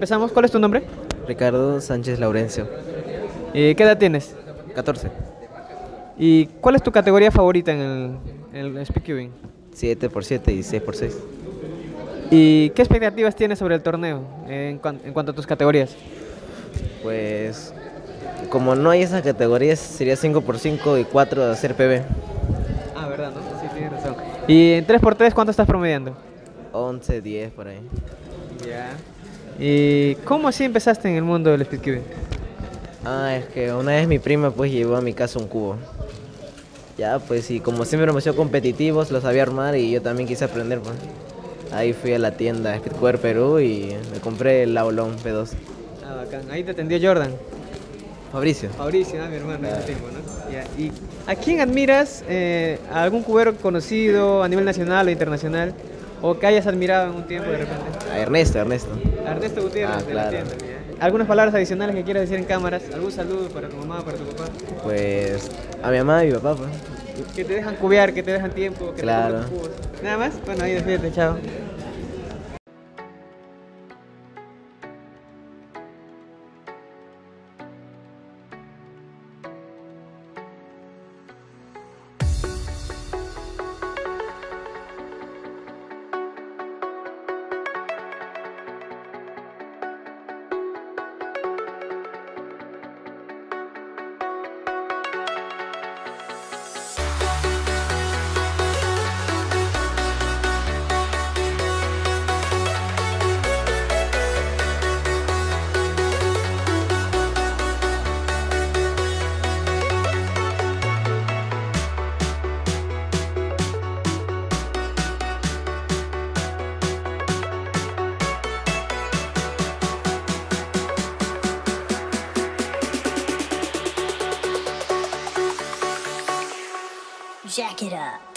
empezamos. ¿Cuál es tu nombre? Ricardo Sánchez Laurencio, ¿Y qué edad tienes? 14. ¿Y cuál es tu categoría favorita en el, en el speedcubing? 7 por 7 y 6 por 6. ¿Y qué expectativas tienes sobre el torneo eh, en, cuan- en cuanto a tus categorías? Pues como no hay esas categorías, sería 5 por 5 y 4 de hacer PB. Ah, verdad, ¿no? Sí, tienes razón. ¿Y en 3x3 cuánto estás promediando? 11, 10 por ahí. Ya. ¿Y cómo así empezaste en el mundo del speedcubing? Ah, es que una vez mi prima pues llevó a mi casa un cubo. Ya, pues y como siempre me sido competitivos, lo sabía armar y yo también quise aprender pues. Ahí fui a la tienda Speedcore Perú y me compré el Aulón P2. Ah, bacán. Ahí te atendió Jordan. Fabricio. Fabricio, ah, mi hermano, ese tiempo, ¿no? Ya. ¿Y a quién admiras? eh, ¿A algún cubero conocido a nivel nacional o internacional? ¿O que hayas admirado en un tiempo de repente? A Ernesto, Ernesto. A Ernesto Gutiérrez Ah, claro. tienda. ¿Algunas palabras adicionales que quieras decir en cámaras? ¿Algún saludo para tu mamá, para tu papá? Pues a mi mamá y mi papá pues. Que te dejan cubear, que te dejan tiempo, que Claro. te. Nada más, bueno, ahí despídete, chao. Jack it up.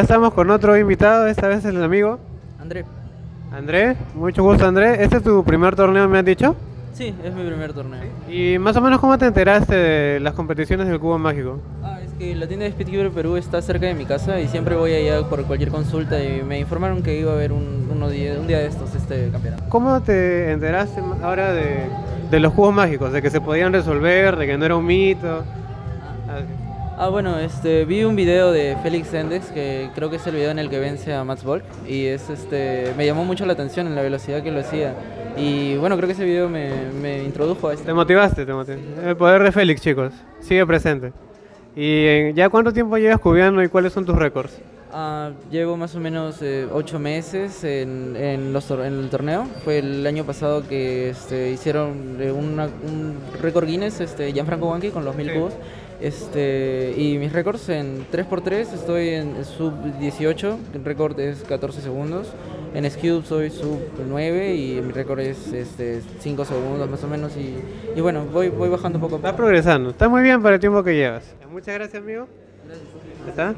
Ahora estamos con otro invitado, esta vez el amigo André. André. Mucho gusto, André. ¿Este es tu primer torneo, me has dicho? Sí, es mi primer torneo. Y más o menos, ¿cómo te enteraste de las competiciones del Cubo Mágico? Ah, es que la tienda de Speedkeeper Perú está cerca de mi casa y siempre voy allá por cualquier consulta y me informaron que iba a haber un, uno día, un día de estos este campeonato. ¿Cómo te enteraste ahora de, de los cubos mágicos? De que se podían resolver, de que no era un mito. Ah, bueno, este, vi un video de Félix Endex, que creo que es el video en el que vence a Mats Volk, y es, este, me llamó mucho la atención en la velocidad que lo hacía. Y bueno, creo que ese video me, me introdujo a Te este. motivaste, te motivaste. El poder de Félix, chicos. Sigue presente. ¿Y ya cuánto tiempo llevas cubiando y cuáles son tus récords? Ah, llevo más o menos eh, ocho meses en, en, los en el torneo. Fue el año pasado que este, hicieron eh, una- un récord Guinness, este, Gianfranco Wanki con los mil Sí. cubos. Este, y mis récords en 3x3 estoy en sub 18, el récord es 14 segundos. En Scube soy sub 9 y mi récord es este, 5 segundos más o menos. Y, y bueno, voy, voy bajando poco a Estás poco. progresando. Está muy bien para el tiempo que llevas. Muchas gracias, amigo. ¿Está?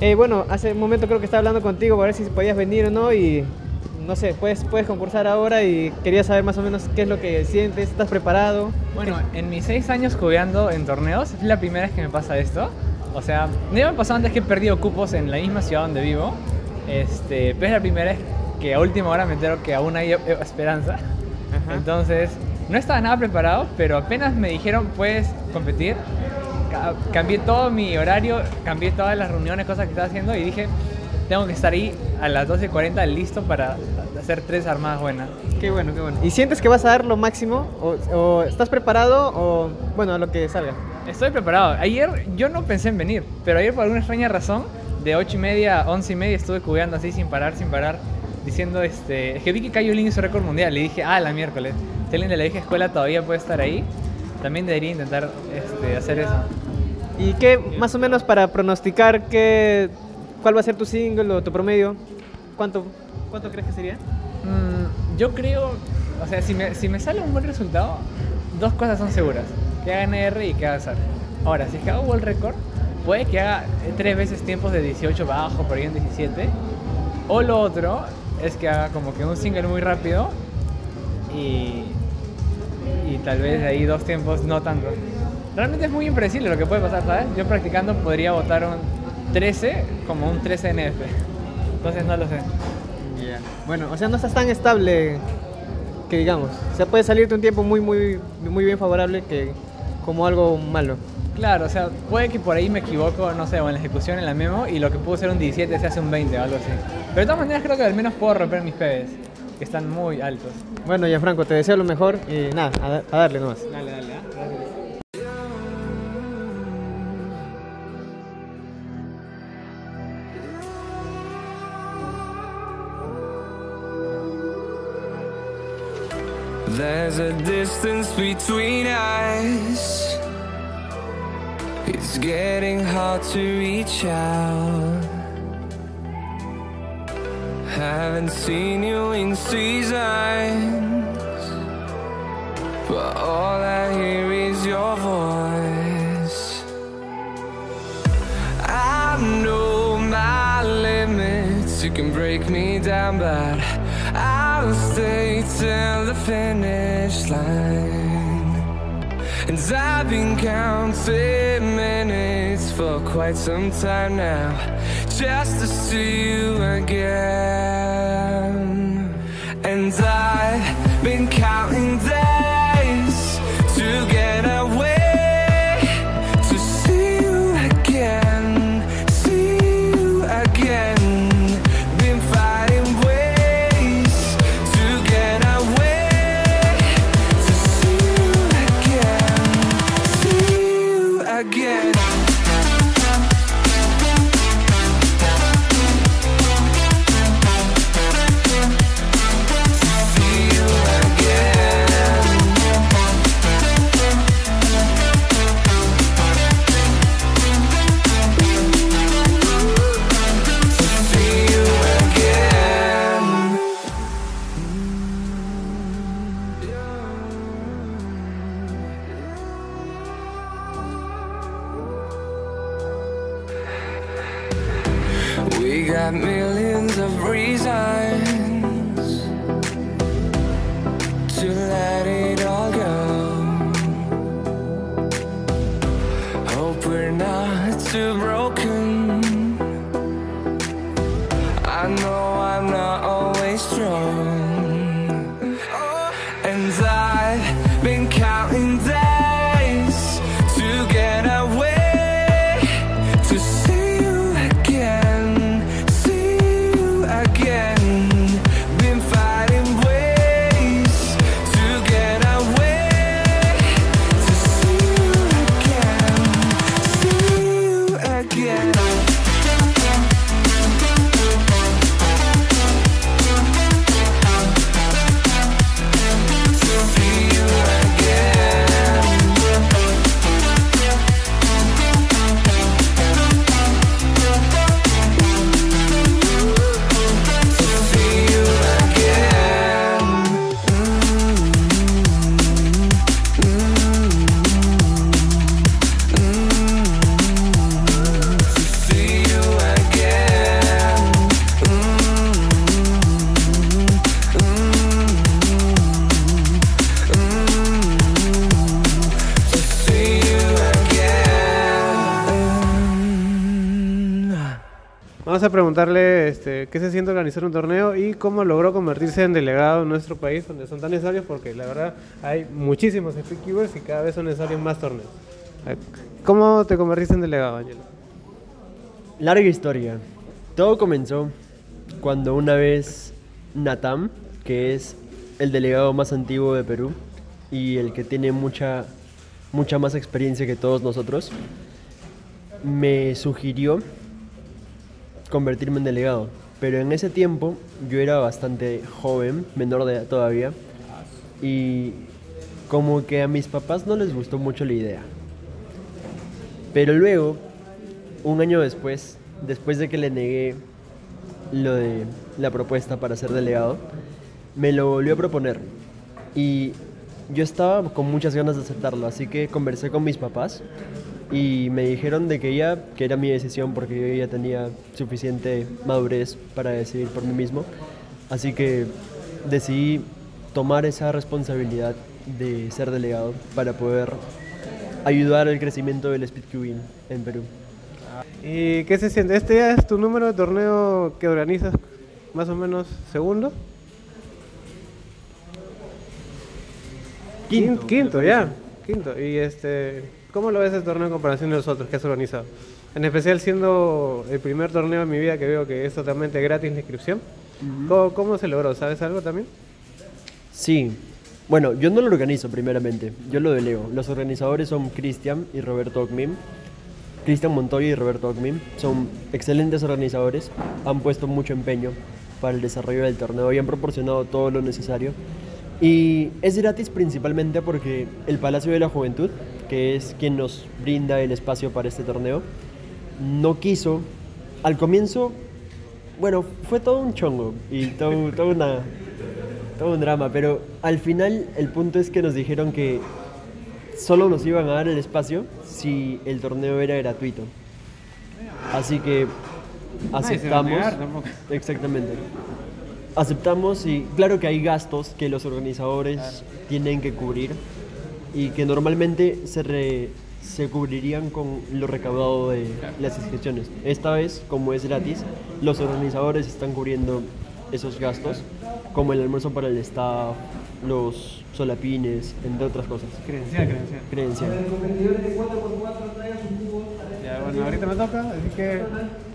Eh, bueno, hace un momento creo que estaba hablando contigo para ver si podías venir o no y no sé, puedes, puedes concursar ahora y quería saber más o menos qué es lo que sientes, ¿estás preparado? Bueno, en mis seis años jugueando en torneos, es la primera vez que me pasa esto. O sea, no me ha pasado antes que he perdido cupos en la misma ciudad donde vivo. Este, pero es la primera vez que a última hora me entero que aún hay esperanza. Ajá. Entonces, no estaba nada preparado, pero apenas me dijeron puedes competir, cambié todo mi horario, cambié todas las reuniones, cosas que estaba haciendo y dije, tengo que estar ahí a las 12.40 listo para hacer tres armadas buenas. Qué bueno, qué bueno. ¿Y sientes que vas a dar lo máximo? ¿O, o estás preparado? O bueno, a lo que salga. Estoy preparado. Ayer yo no pensé en venir, pero ayer por alguna extraña razón, de 8 y media a 11 y media estuve cubeando así sin parar, sin parar, diciendo, este, es que vi que Cayo Lin hizo récord mundial y dije, ah, la miércoles, si alguien de la vieja escuela todavía puede estar ahí, también debería intentar este, hacer eso. ¿Y qué, más o menos para pronosticar qué, cuál va a ser tu single o tu promedio? ¿Cuánto, cuánto crees que sería? Mm, yo creo, o sea, si me, si me sale un buen resultado, dos cosas son seguras, que haga NR y que haga SAR. Ahora, si es que hago World Record, puede que haga tres veces tiempos de 18 bajo, por ahí en 17, o lo otro es que haga como que un single muy rápido y, y tal vez de ahí dos tiempos no tanto. Realmente es muy impredecible lo que puede pasar, ¿sabes? Yo practicando podría votar un 13 como un 13 NF. Entonces no lo sé. Bueno, o sea, no estás tan estable que digamos. O sea, puede salirte un tiempo muy, muy, muy bien favorable que como algo malo. Claro, o sea, puede que por ahí me equivoco, no sé, o en la ejecución, en la memo, y lo que pudo ser un 17 se hace un 20 o algo así. Pero de todas maneras creo que al menos puedo romper mis PBs, que están muy altos. Bueno, ya Franco, te deseo lo mejor y nada, a, a darle nomás. Dale, dale, gracias. There's a distance between us. It's getting hard to reach out. Haven't seen you in seasons, but all I hear is your voice. I know my limits. You can break me down, but I'll stay till the finish line. And I've been counting minutes for quite some time now, just to see you again. And I've been counting days We got millions of reasons yeah. Preguntarle este, qué se siente organizar un torneo y cómo logró convertirse en delegado en nuestro país, donde son tan necesarios, porque la verdad hay muchísimos speedkeepers y cada vez son necesarios más torneos. ¿Cómo te convertiste en delegado, Ángelo? Larga historia. Todo comenzó cuando una vez Natam, que es el delegado más antiguo de Perú y el que tiene mucha, mucha más experiencia que todos nosotros, me sugirió convertirme en delegado. Pero en ese tiempo yo era bastante joven, menor de todavía, y como que a mis papás no les gustó mucho la idea. Pero luego, un año después, después de que le negué lo de la propuesta para ser delegado, me lo volvió a proponer. Y yo estaba con muchas ganas de aceptarlo, así que conversé con mis papás y me dijeron de que ya que era mi decisión porque yo ya tenía suficiente madurez para decidir por mí mismo. Así que decidí tomar esa responsabilidad de ser delegado para poder ayudar al crecimiento del speedcubing en Perú. ¿Y qué se siente? ¿Este ya es tu número de torneo que organizas más o menos segundo? Quinto, quinto ya. Quinto. ¿Y este, cómo lo ves el torneo en comparación de los otros que has organizado? En especial siendo el primer torneo en mi vida que veo que es totalmente gratis la inscripción. ¿Cómo, cómo se logró? ¿Sabes algo también? Sí. Bueno, yo no lo organizo primeramente, yo lo delego. Los organizadores son Cristian y Roberto Ocmim. Cristian Montoya y Roberto Ocmim son excelentes organizadores, han puesto mucho empeño para el desarrollo del torneo y han proporcionado todo lo necesario. Y es gratis principalmente porque el Palacio de la Juventud, que es quien nos brinda el espacio para este torneo, no quiso. Al comienzo, bueno, fue todo un chongo y todo, todo una, todo un drama, pero al final el punto es que nos dijeron que solo nos iban a dar el espacio si el torneo era gratuito. Así que aceptamos. negar. Exactamente. Aceptamos y claro que hay gastos que los organizadores tienen que cubrir y que normalmente se, re- se cubrirían con lo recaudado de las inscripciones. Esta vez, como es gratis, los organizadores están cubriendo esos gastos, como el almuerzo para el staff, los solapines, entre otras cosas. Credencial, credencial. Credencial. Ahorita me toca, así que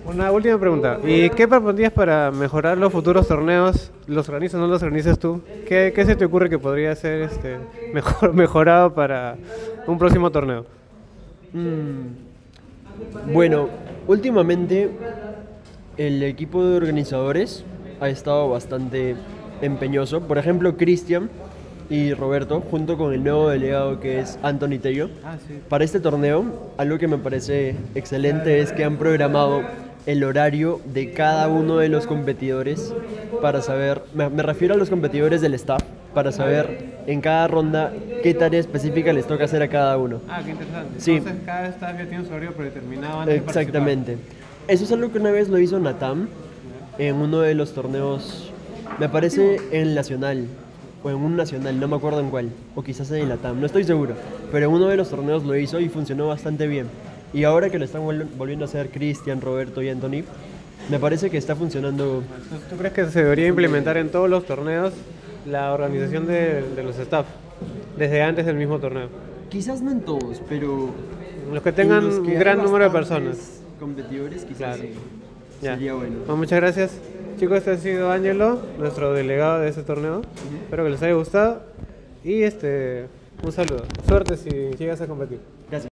una última pregunta. ¿Y qué propondrías para mejorar los futuros torneos? ¿Los organizas o no los organizas tú? ¿Qué, qué se te ocurre que podría ser este, mejor, mejorado para un próximo torneo? Mm, Bueno, últimamente el equipo de organizadores ha estado bastante empeñoso. Por ejemplo, Cristian y Roberto, junto con el nuevo delegado que es Anthony Tello. Para este torneo, algo que me parece excelente es que han programado el horario de cada uno de los competidores para saber, me, me refiero a los competidores del staff, para saber en cada ronda qué tarea específica les toca hacer a cada uno. Ah, qué interesante. Sí. Entonces cada staff ya tiene su horario predeterminado antes de Exactamente. Eso es algo que una vez lo hizo Natam en uno de los torneos, me parece en Nacional, o en un Nacional, no me acuerdo en cuál, o quizás en el Natam, no estoy seguro, pero en uno de los torneos lo hizo y funcionó bastante bien. Y ahora que lo están vol- volviendo a hacer Cristian, Roberto y Anthony, me parece que está funcionando. ¿Tú crees que se debería implementar en todos los torneos la organización de, de los staff desde antes del mismo torneo? Quizás no en todos, pero Los que tengan en los que un gran número de personas. Competidores, quizás Claro. sí. Ya. Sería bueno. Bueno, muchas gracias. Chicos, este ha sido Ángelo, nuestro delegado de este torneo. Espero que les haya gustado. Y este un saludo. Suerte si llegas a competir. Gracias.